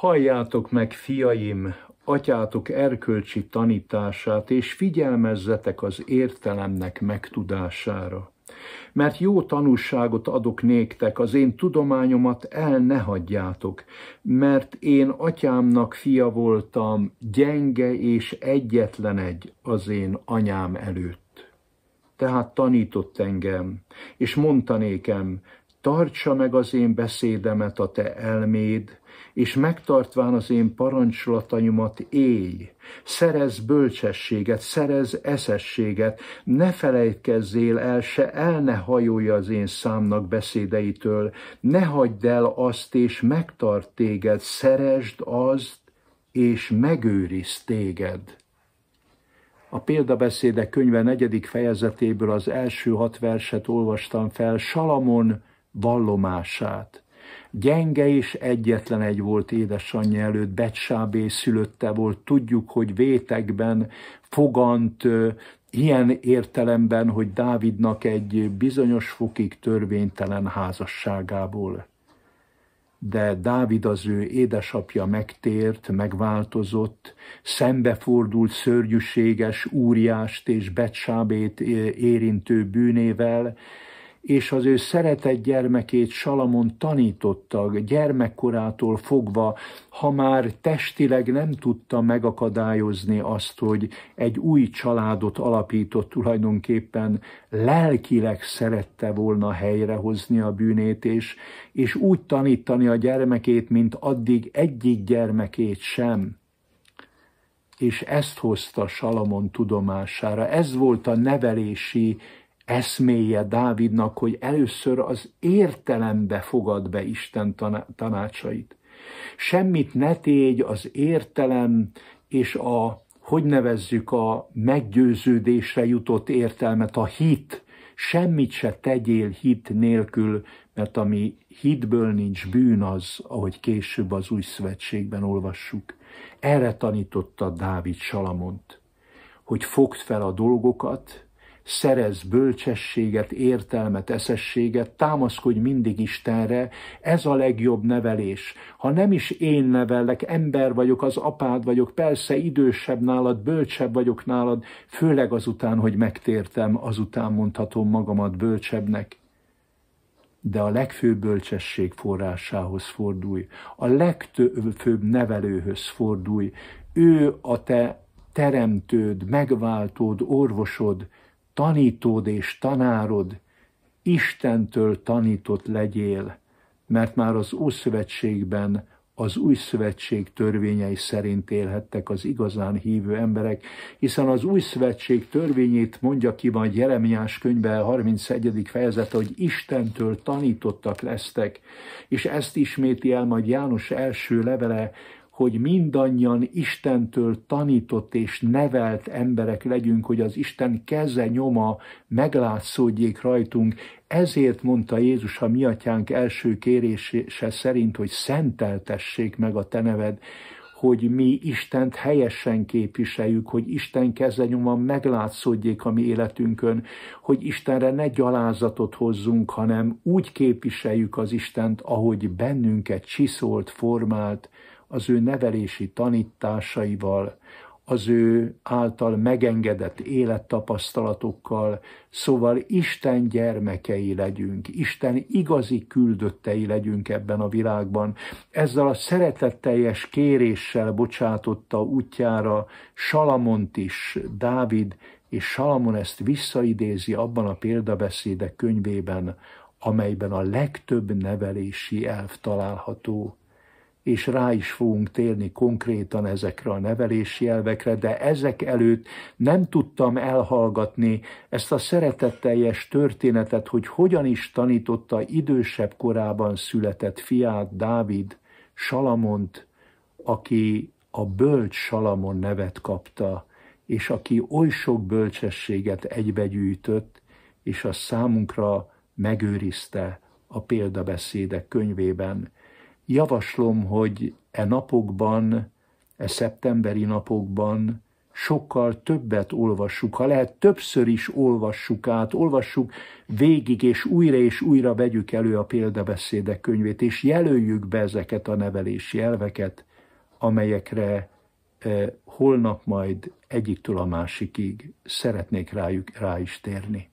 Halljátok meg, fiaim, atyátok erkölcsi tanítását, és figyelmezzetek az értelemnek megtudására. Mert jó tanúságot adok néktek, az én tudományomat el ne hagyjátok, mert én atyámnak fia voltam, gyenge és egyetlen egy az én anyám előtt. Tehát tanított engem, és mondta nékem, tartsa meg az én beszédemet a te elméd, és megtartván az én parancsolataimat élj, szerez bölcsességet, szerez eszességet, ne felejtkezzél el, se el ne hajolj az én számnak beszédeitől, ne hagyd el azt, és megtart téged, szeresd azt, és megőriz téged. A példabeszédek könyve negyedik fejezetéből az első hat verset olvastam fel, Salamon vallomását. Gyenge és egyetlen egy volt édesanyja előtt, Betsábé szülötte volt, tudjuk, hogy vétekben fogant ilyen értelemben, hogy Dávidnak egy bizonyos fokig törvénytelen házasságából. De Dávid az ő édesapja megtért, megváltozott, szembefordult szörnyűséges úriást és Betsábét érintő bűnével, és az ő szeretett gyermekét Salamon tanította gyermekkorától fogva, ha már testileg nem tudta megakadályozni azt, hogy egy új családot alapított tulajdonképpen, lelkileg szerette volna helyrehozni a bűnét, és, és úgy tanítani a gyermekét, mint addig egyik gyermekét sem és ezt hozta Salamon tudomására. Ez volt a nevelési eszméje Dávidnak, hogy először az értelembe fogad be Isten tanácsait. Semmit ne tégy az értelem és a, hogy nevezzük, a meggyőződésre jutott értelmet, a hit, semmit se tegyél hit nélkül, mert ami hitből nincs bűn az, ahogy később az új szövetségben olvassuk. Erre tanította Dávid Salamont, hogy fogd fel a dolgokat, szerez bölcsességet, értelmet, eszességet, támaszkodj mindig Istenre, ez a legjobb nevelés. Ha nem is én nevellek, ember vagyok, az apád vagyok, persze idősebb nálad, bölcsebb vagyok nálad, főleg azután, hogy megtértem, azután mondhatom magamat bölcsebbnek. De a legfőbb bölcsesség forrásához fordulj, a legfőbb nevelőhöz fordulj, ő a te teremtőd, megváltód, orvosod, tanítód és tanárod Istentől tanított legyél, mert már az Ószövetségben az új szövetség törvényei szerint élhettek az igazán hívő emberek, hiszen az új szövetség törvényét mondja ki majd Jeremiás könyve 31. fejezete, hogy Istentől tanítottak lesztek, és ezt isméti el majd János első levele hogy mindannyian Istentől tanított és nevelt emberek legyünk, hogy az Isten keze nyoma meglátszódjék rajtunk. Ezért mondta Jézus a mi atyánk első kérése szerint, hogy szenteltessék meg a te neved, hogy mi Istent helyesen képviseljük, hogy Isten keze nyoma meglátszódjék a mi életünkön, hogy Istenre ne gyalázatot hozzunk, hanem úgy képviseljük az Istent, ahogy bennünket csiszolt, formált, az ő nevelési tanításaival, az ő által megengedett élettapasztalatokkal, szóval Isten gyermekei legyünk, Isten igazi küldöttei legyünk ebben a világban. Ezzel a szeretetteljes kéréssel bocsátotta útjára Salamont is, Dávid, és Salamon ezt visszaidézi abban a példabeszédek könyvében, amelyben a legtöbb nevelési elv található és rá is fogunk térni konkrétan ezekre a nevelési elvekre, de ezek előtt nem tudtam elhallgatni ezt a szeretetteljes történetet, hogy hogyan is tanította idősebb korában született fiát Dávid, Salamont, aki a bölcs Salamon nevet kapta, és aki oly sok bölcsességet egybegyűjtött, és a számunkra megőrizte a példabeszédek könyvében Javaslom, hogy e napokban, e szeptemberi napokban sokkal többet olvassuk, ha lehet többször is olvassuk át, olvassuk végig, és újra és újra vegyük elő a példabeszédek könyvét, és jelöljük be ezeket a nevelési elveket, amelyekre holnap majd egyiktől a másikig szeretnék rájuk rá is térni.